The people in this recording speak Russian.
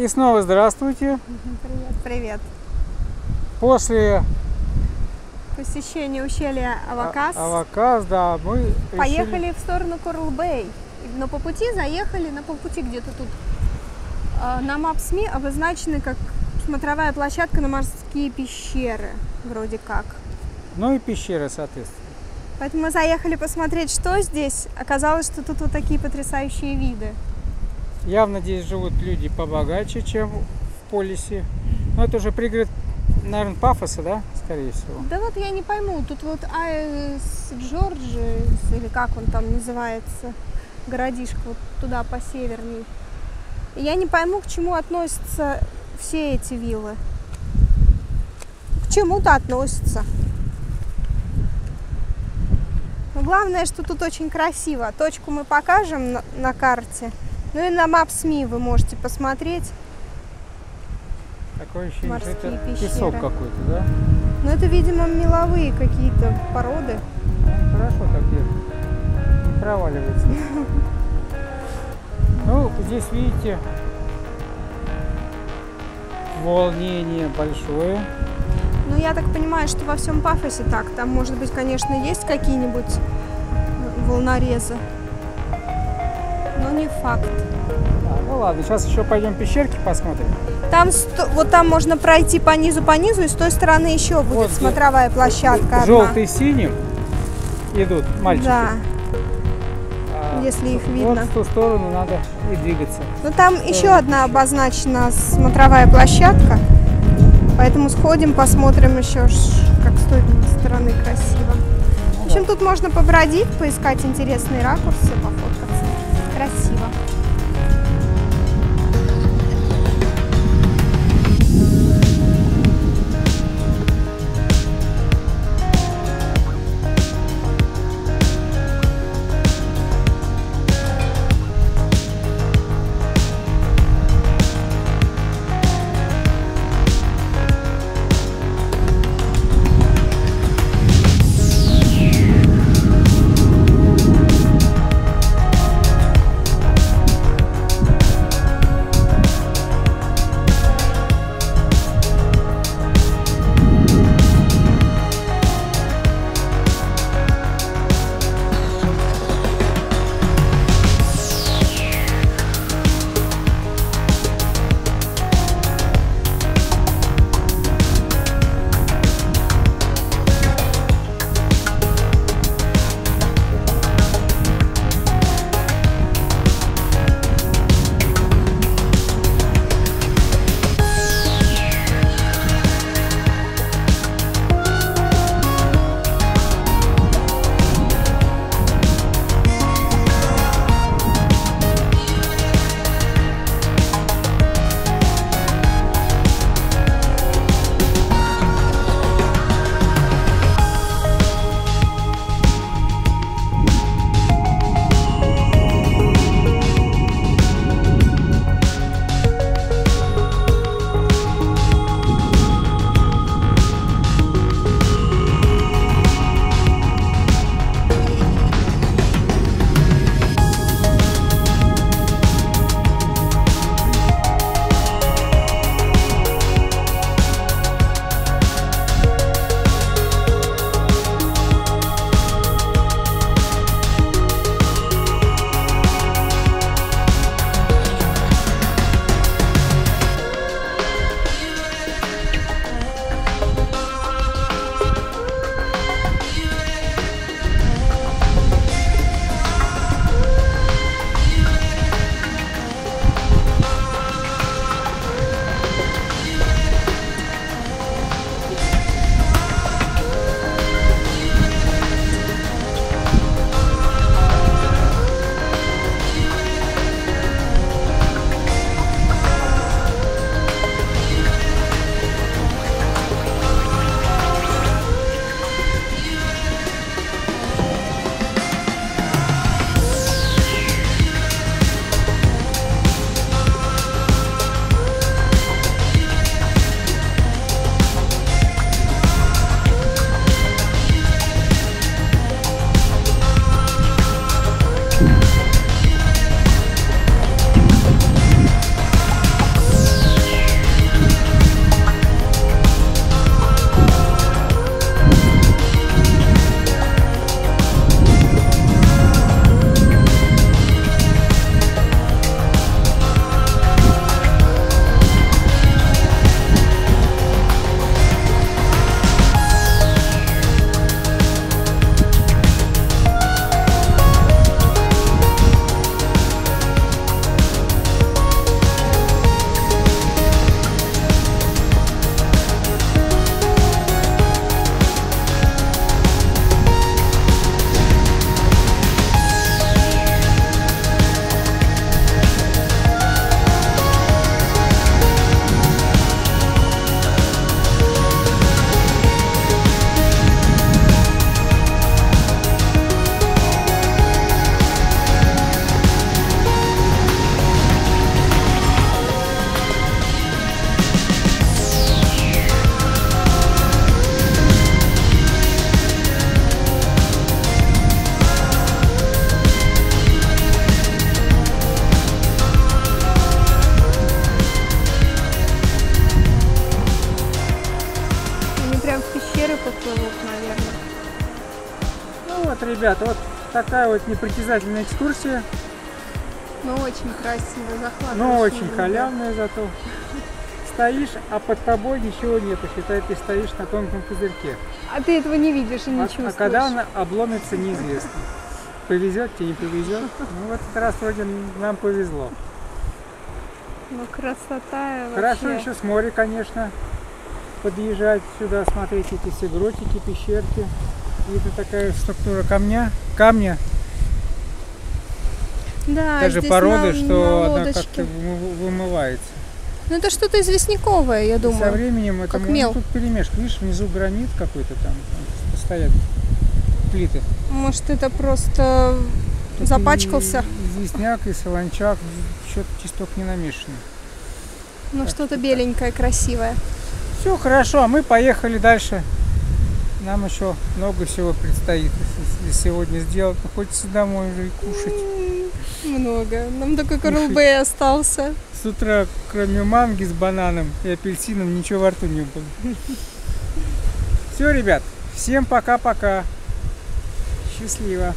И снова здравствуйте. Привет, привет. После Посещения ущелья Авакас А- Авакас, да, мы решили- поехали в сторону Корл-Бэй. Но по пути заехали, на полпути где-то тут а, на Maps.me обозначены как смотровая площадка на морские пещеры, вроде как. Ну и пещеры, соответственно. Поэтому мы заехали посмотреть, что здесь. Оказалось, что тут вот такие потрясающие виды. Явно здесь живут люди побогаче, чем в Полисе. Но это уже пригород, наверное, Пафоса, да, скорее всего. Да вот я не пойму, тут вот Айс Джорджи, или как он там называется, городишко вот туда по северней. Я не пойму, к чему относятся все эти виллы. К чему-то относятся. Но главное, что тут очень красиво. Точку мы покажем на, на карте. Ну и на Maps.me вы можете посмотреть. Такое ощущение, что Морские это пещеры. песок какой-то, да? Но это, видимо, меловые какие-то породы. Ну, Хорошо так держит. Не проваливается. Ну, здесь видите, волнение большое. Ну, я так понимаю, что во всем пафосе так. Там, может быть, конечно, есть какие-нибудь волнорезы. Но не факт. А, ну ладно, сейчас еще пойдем пещерки посмотрим. Там, сто- вот там можно пройти по низу, по низу, и с той стороны еще будет Вот где- смотровая площадка одна. Желтый с синим идут мальчики. Да, А если их Вот видно. в ту сторону надо и двигаться. Ну, там еще одна обозначена смотровая площадка. Поэтому сходим, посмотрим еще, как с той стороны красиво. В общем, тут можно побродить, поискать интересные ракурсы, пофоткаться. Красиво. Ребята, вот такая вот непритязательная экскурсия, Ну, очень красиво, захватывающе. но очень наблюдать. халявная зато. Стоишь, а под тобой ничего нету. Считай, ты стоишь на тонком пузырьке. А ты этого не видишь и не А, чувствуешь. а когда он обломится, неизвестно. Повезет тебе, не повезет. Ну, в этот раз вроде нам повезло. Ну, красота Хорошо вообще. еще с моря, конечно, подъезжать сюда, смотреть эти все гротики, пещерки. Видно такая структура камня, камня, Да, даже породы, на- что на она как-то вымы- вымывается. Ну, это что-то известняковое, я И Со думаю. временем это как ну, мел. тут перемешка. Видишь, внизу гранит какой-то там, там стоят плиты. Может, это просто Тут запачкался. И, известняк, и солончак, что-то чисток не намешано. Ну, что-то что беленькое, красивое. Все хорошо, а мы поехали дальше. Нам еще много всего предстоит сегодня сделать. Но хочется домой уже и кушать. Много. Нам только. Карл остался. С утра, кроме манги с бананом и апельсином, ничего во рту не было. Все, ребят, всем пока-пока. Счастливо.